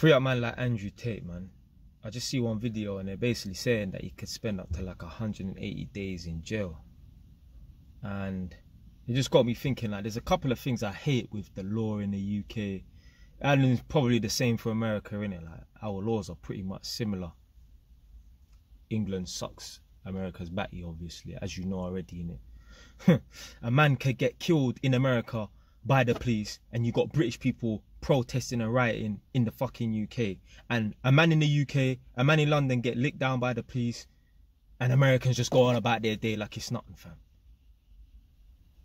free up man like Andrew Tate, man. I just see one video and they're basically saying that he could spend up to like 180 days in jail. And it just got me thinking like there's a couple of things I hate with the law in the UK. And it's probably the same for America, innit? Like our laws are pretty much similar. England sucks America's batty, obviously, as you know already, innit? a man could get killed in America by the police and you got British people protesting and rioting in the fucking UK. And a man in the UK, a man in London get licked down by the police and Americans just go on about their day like it's nothing, fam.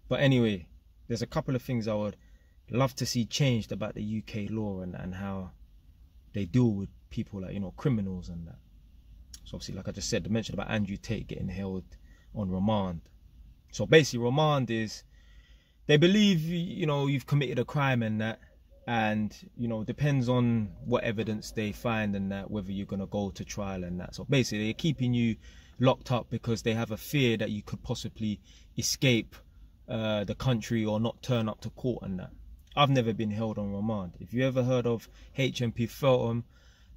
But anyway, there's a couple of things I would love to see changed about the UK law and, and how they deal with people like, you know, criminals and that. So obviously, like I just said, the mention about Andrew Tate getting held on remand. So basically, remand is they believe you know you've committed a crime and that and you know depends on what evidence they find and that whether you're going to go to trial and that. So basically they're keeping you locked up because they have a fear that you could possibly escape uh, the country or not turn up to court and that. I've never been held on remand. If you ever heard of hmp feltham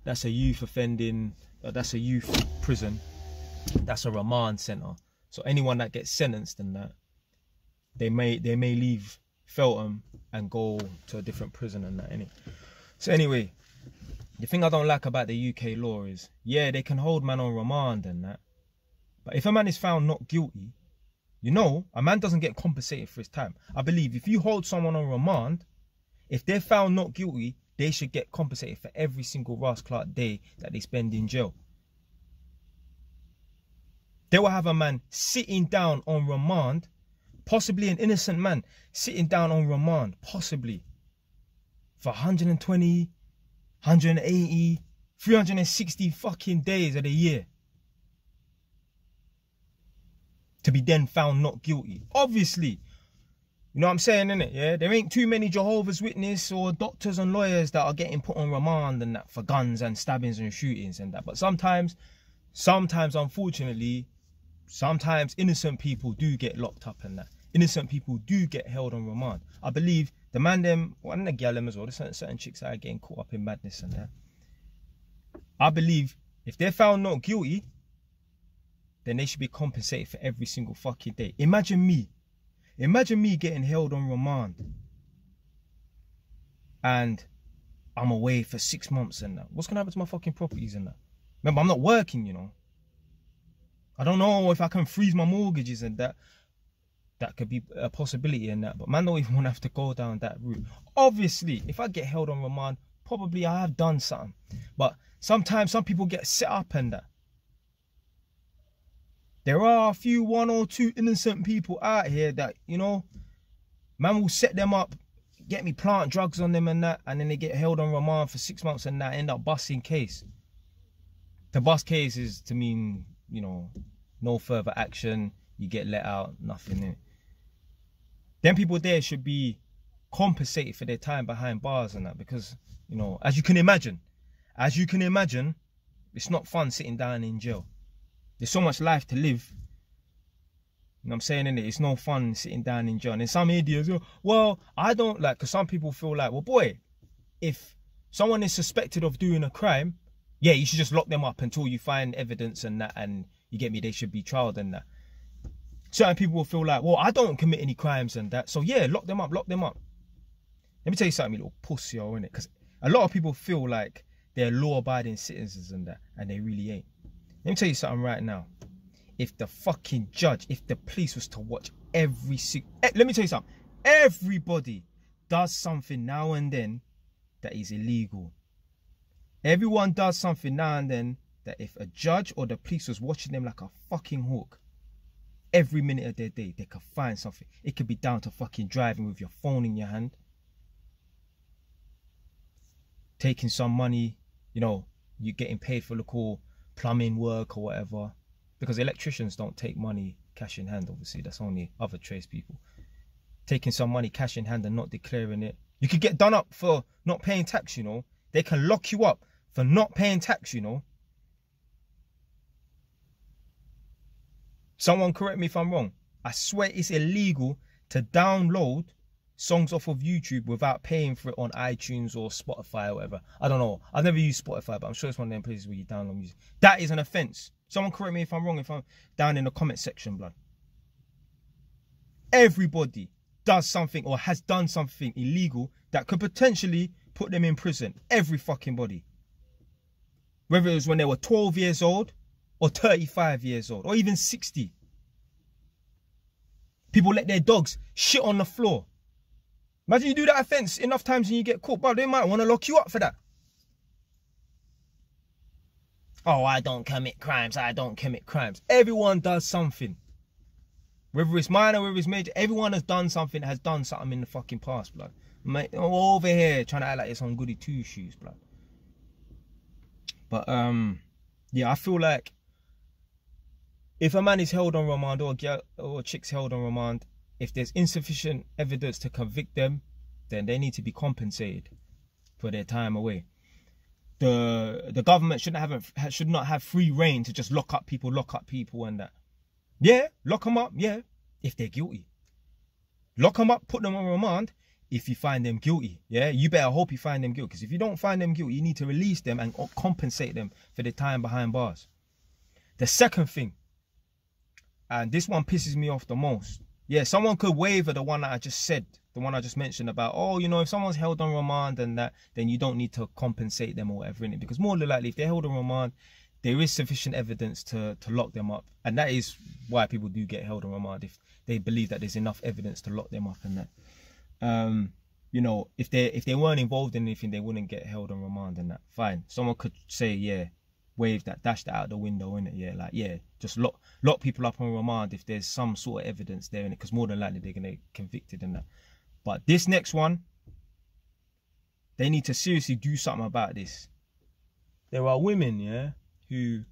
that's a youth offending uh, that's a youth prison. That's a remand center so anyone that gets sentenced and that they may they may leave Feltham and go to a different prison and that. So anyway, the thing I don't like about the UK law is, yeah, they can hold man on remand and that, but if a man is found not guilty, you know, a man doesn't get compensated for his time. I believe if you hold someone on remand, if they're found not guilty, they should get compensated for every single Ross Clark day that they spend in jail. They will have a man sitting down on remand possibly an innocent man sitting down on remand, possibly for 120, 180, 360 fucking days of the year. To be then found not guilty. Obviously, you know what I'm saying, innit? Yeah, there ain't too many Jehovah's Witness or doctors and lawyers that are getting put on remand and that for guns and stabbings and shootings and that. But sometimes, sometimes, unfortunately, sometimes innocent people do get locked up and that innocent people do get held on remand. I believe the man them, well, the gallem as well, there's certain, certain chicks that are getting caught up in madness and that. I believe if they're found not guilty, then they should be compensated for every single fucking day. Imagine me. Imagine me getting held on remand. And I'm away for six months and that. What's gonna happen to my fucking properties and that? Remember, I'm not working, you know. I don't know if I can freeze my mortgages and that that could be a possibility in that. But man don't even want to have to go down that route. Obviously, if I get held on remand, probably I have done something. But sometimes some people get set up and that. There are a few one or two innocent people out here that, you know, man will set them up, get me plant drugs on them and that, and then they get held on remand for six months and that end up busting case. The bust case is to mean, you know, no further action, you get let out, nothing then people there should be compensated for their time behind bars and that because you know as you can imagine as you can imagine it's not fun sitting down in jail. There's so much life to live. You know what I'm saying in it it's no fun sitting down in jail. And some idiots well I don't like because some people feel like well boy if someone is suspected of doing a crime yeah you should just lock them up until you find evidence and that and you get me they should be trialed and that certain people will feel like, well, I don't commit any crimes and that. So yeah, lock them up, lock them up. Let me tell you something, you little pussy, or innit? Because a lot of people feel like they're law-abiding citizens and that, and they really ain't. Let me tell you something right now. If the fucking judge, if the police was to watch every single, eh, let me tell you something. Everybody does something now and then that is illegal. Everyone does something now and then that if a judge or the police was watching them like a fucking hawk, every minute of their day they can find something. It could be down to fucking driving with your phone in your hand. Taking some money, you know, you're getting paid for local plumbing work or whatever. Because electricians don't take money cash in hand, obviously. That's only other trades people. Taking some money cash in hand and not declaring it. You could get done up for not paying tax, you know. They can lock you up for not paying tax, you know. Someone correct me if I'm wrong. I swear it's illegal to download songs off of YouTube without paying for it on iTunes or Spotify or whatever. I don't know. I've never used Spotify, but I'm sure it's one of them places where you download music. That is an offense. Someone correct me if I'm wrong, if I'm down in the comment section, blood. Everybody does something or has done something illegal that could potentially put them in prison. Every fucking body. Whether it was when they were 12 years old or 35 years old or even 60. People let their dogs shit on the floor. Imagine you do that offense enough times and you get caught, but they might want to lock you up for that. Oh, I don't commit crimes. I don't commit crimes. Everyone does something. Whether it's minor, whether it's major, everyone has done something, has done something in the fucking past, blood. Mate, over here trying to act like it's on goody two shoes, blood. But um, yeah, I feel like if a man is held on remand or a or a chick's held on remand, if there's insufficient evidence to convict them, then they need to be compensated for their time away. The the government shouldn't have should not have free reign to just lock up people, lock up people, and that. Yeah, lock them up. Yeah, if they're guilty, lock them up, put them on remand. If you find them guilty, yeah, you better hope you find them guilty. Because if you don't find them guilty, you need to release them and compensate them for the time behind bars. The second thing, and this one pisses me off the most. Yeah, someone could waiver the one that I just said, the one I just mentioned about, oh, you know, if someone's held on remand and that, then you don't need to compensate them or whatever in it. Because more than likely, if they're held on remand, there is sufficient evidence to to lock them up, and that is why people do get held on remand if they believe that there's enough evidence to lock them up and that. Um, you know, if they if they weren't involved in anything, they wouldn't get held on remand and that. Fine. Someone could say, yeah, wave that, dash that out the window, in it. Yeah, like yeah, just lock lock people up on remand if there's some sort of evidence there in it, because more than likely they're gonna get convicted in that. But this next one, they need to seriously do something about this. There are women, yeah, who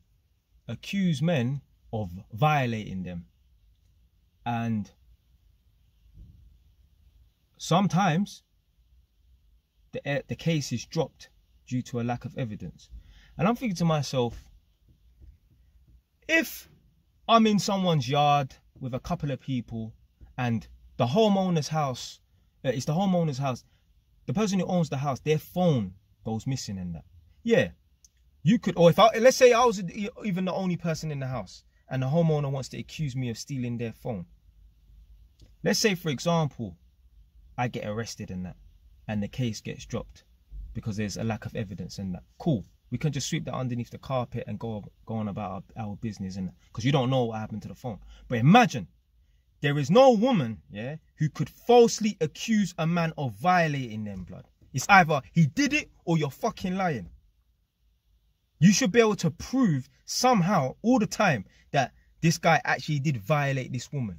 accuse men of violating them, and sometimes the eh, the case is dropped due to a lack of evidence. And I'm thinking to myself, if I'm in someone's yard with a couple of people and the homeowner's house, uh, it's the homeowner's house, the person who owns the house, their phone goes missing in that. Yeah, you could, or if I, let's say I was even the only person in the house and the homeowner wants to accuse me of stealing their phone. Let's say, for example, I get arrested in that and the case gets dropped because there's a lack of evidence in that. Cool we can just sweep that underneath the carpet and go go on about our, our business and because you don't know what happened to the phone. But imagine there is no woman, yeah, who could falsely accuse a man of violating them blood. It's either he did it or you're fucking lying. You should be able to prove somehow all the time that this guy actually did violate this woman.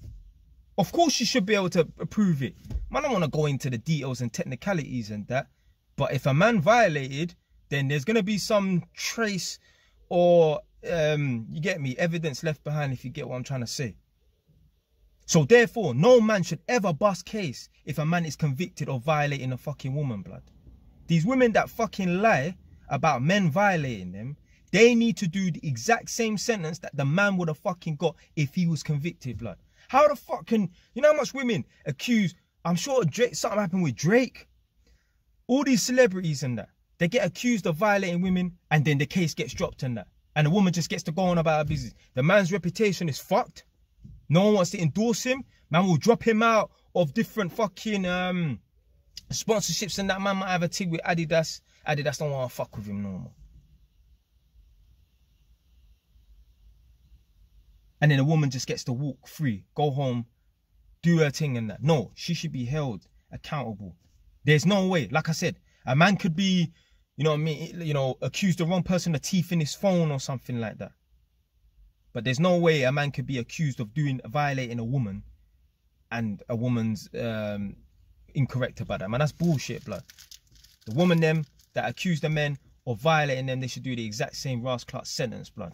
Of course you should be able to prove it. Man, I don't want to go into the details and technicalities and that. But if a man violated then there's going to be some trace or um, you get me evidence left behind if you get what i'm trying to say. So therefore no man should ever bust case if a man is convicted of violating a fucking woman blood. These women that fucking lie about men violating them they need to do the exact same sentence that the man would have fucking got if he was convicted blood. How the fuck can you know how much women accuse i'm sure drake something happened with drake? All these celebrities and that they get accused of violating women and then the case gets dropped and that. And the woman just gets to go on about her business. The man's reputation is fucked. No one wants to endorse him. Man will drop him out of different fucking um sponsorships and that man might have a tig with Adidas. Adidas don't want to fuck with him no more. And then a woman just gets to walk free, go home, do her thing and that. No, she should be held accountable. There's no way. Like I said, a man could be you know what I mean? You know, accuse the wrong person of thief in his phone or something like that. But there's no way a man could be accused of doing violating a woman and a woman's um, incorrect about that. Man, that's bullshit, blood. The woman them that accuse the men of violating them, they should do the exact same Ras Clark sentence, blood.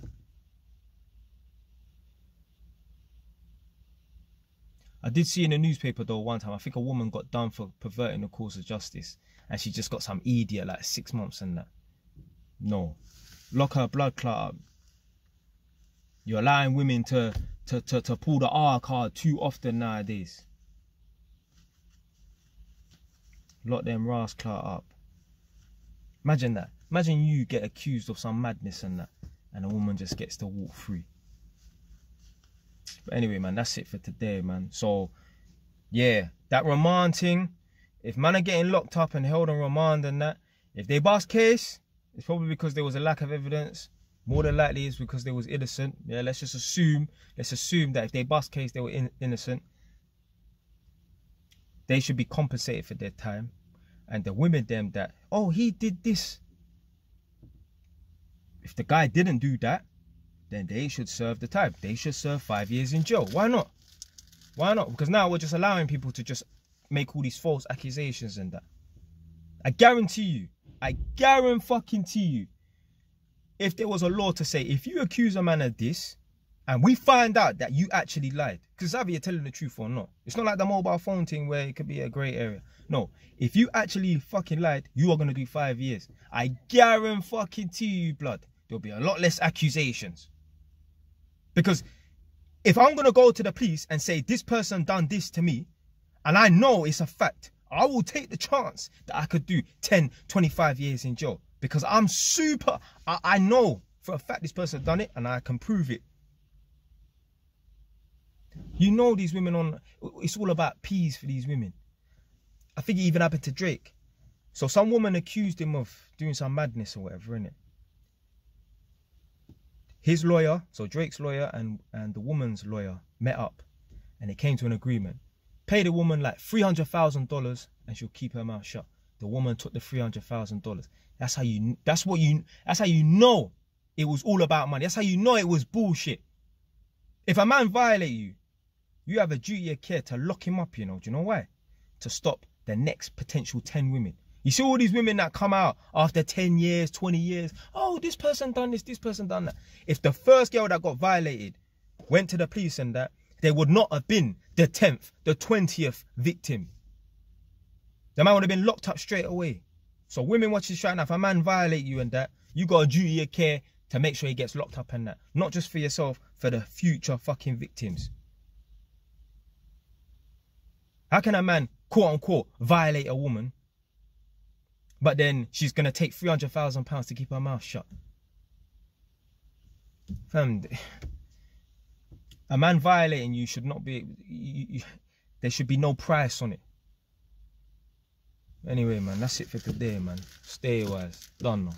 I did see in the newspaper though one time, I think a woman got done for perverting the course of justice and she just got some idiot like six months and that. No. Lock her blood clot up. You're allowing women to, to, to, to pull the R card too often nowadays. Lock them ras clout up. Imagine that. Imagine you get accused of some madness and that, and a woman just gets to walk free. But anyway, man, that's it for today, man. So, yeah, that remand thing. If man are getting locked up and held on remand and that, if they bust case, it's probably because there was a lack of evidence. More than likely, it's because they was innocent. Yeah, let's just assume. Let's assume that if they bust case, they were in, innocent. They should be compensated for their time. And the women them that, oh, he did this. If the guy didn't do that, then they should serve the time. They should serve five years in jail. Why not? Why not? Because now we're just allowing people to just make all these false accusations and that. I guarantee you, I guarantee you, if there was a law to say, if you accuse a man of this, and we find out that you actually lied, because either you're telling the truth or not. It's not like the mobile phone thing where it could be a grey area. No, if you actually fucking lied, you are gonna do five years. I guarantee you, blood. There'll be a lot less accusations. Because if I'm gonna go to the police and say this person done this to me, and I know it's a fact, I will take the chance that I could do 10, 25 years in jail. Because I'm super, I, I know for a fact this person done it and I can prove it. You know these women on, it's all about peas for these women. I think it even happened to Drake. So some woman accused him of doing some madness or whatever, innit? His lawyer, so Drake's lawyer and, and the woman's lawyer met up and they came to an agreement. Pay the woman like $300,000 and she'll keep her mouth shut. The woman took the $300,000. That's how you, that's what you, that's how you know it was all about money. That's how you know it was bullshit. If a man violate you, you have a duty of care to lock him up, you know. Do you know why? To stop the next potential 10 women. You see all these women that come out after 10 years, 20 years. Oh, this person done this, this person done that. If the first girl that got violated went to the police and that, there would not have been the 10th, the 20th victim. The man would have been locked up straight away. So women watch this right now, if a man violate you and that, you got a duty of care to make sure he gets locked up and that. Not just for yourself, for the future fucking victims. How can a man, quote unquote, violate a woman, but then she's going to take £300,000 to keep her mouth shut? Fam, a man violating you should not be, you, you, there should be no price on it. Anyway, man, that's it for today, man. Stay wise. Done.